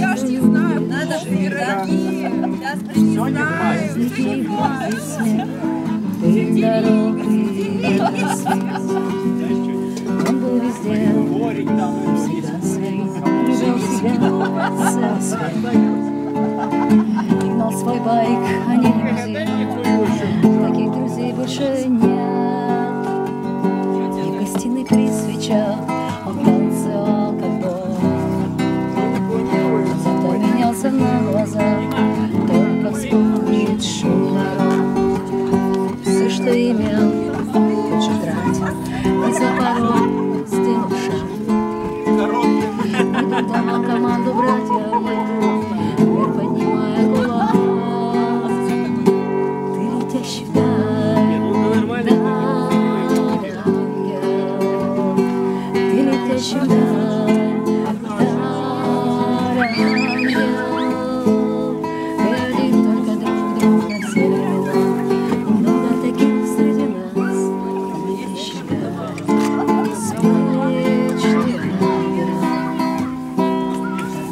Я ж не знаю, надо пироги. Сейчас принесу. Ты дороги. Он был везде, всегда своим, любил себя, все свой. Гнал свой байк, а не плечах Он танцевал как бог Зато менялся на глазах Только вспомнить шум дорог Все, что имел, тут же тратил И за порог сделал шаг Иду домой команду брать.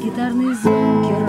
гитарные звуки